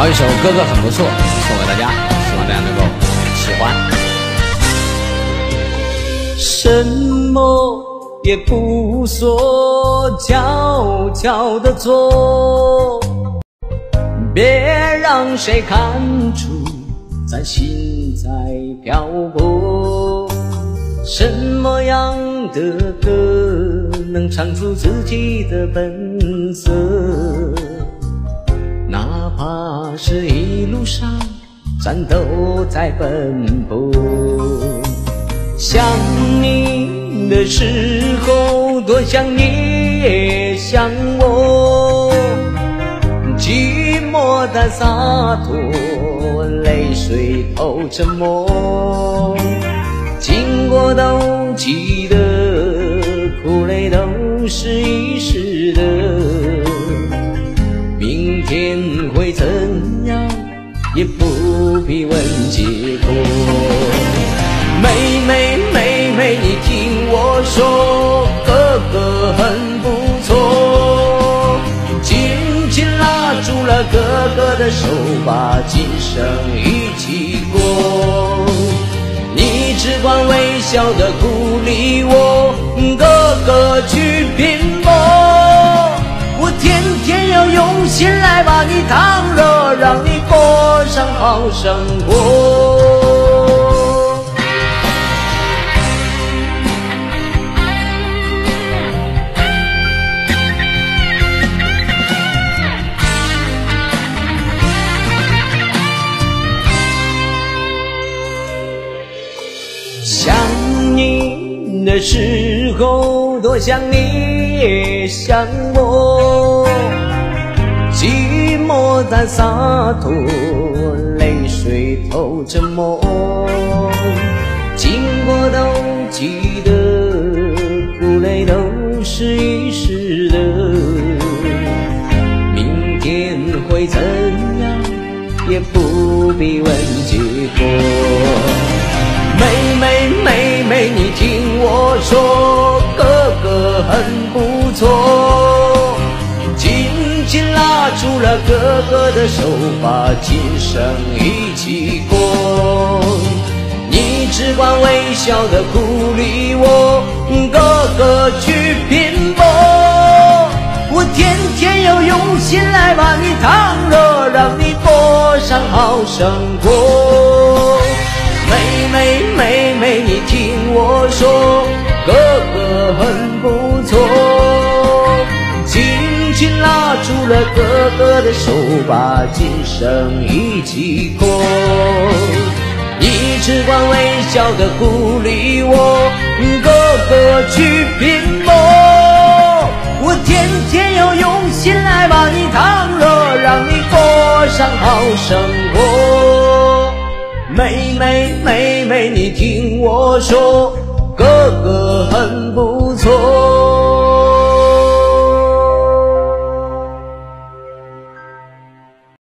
好一首哥哥很不错，送给大家，希望大家能够喜欢。什么也不说，悄悄的做，别让谁看出咱心在漂泊。什么样的歌能唱出自己的本色？那是一路上战斗在奔波，想你的时候多想你也想我，寂寞的洒脱，泪水透沉默，经过都记得，苦累都是怎样，也不必问结果。妹妹妹妹，你听我说，哥哥很不错，紧紧拉住了哥哥的手，把今生一起过。你只管微笑的鼓励我，倘若，让你过上好生活。想你的时候，多想你也想我。在洒脱，泪水透着墨，经过都记得，苦累都是一时的。明天会怎样，也不必问结果。妹妹妹妹，你听我说，哥哥很不了哥哥的手，把今生一起过。你只管微笑的鼓励我，哥哥去拼搏。我天天要用心来把你烫热，让你过上好生活。妹妹妹妹，你听我说，哥哥很紧拉住了哥哥的手，把今生一起过。你只管微笑的鼓励我，哥哥去拼搏。我天天要用心来把你烫热，让你过上好生活。妹妹妹妹，你听我说，哥哥很不错。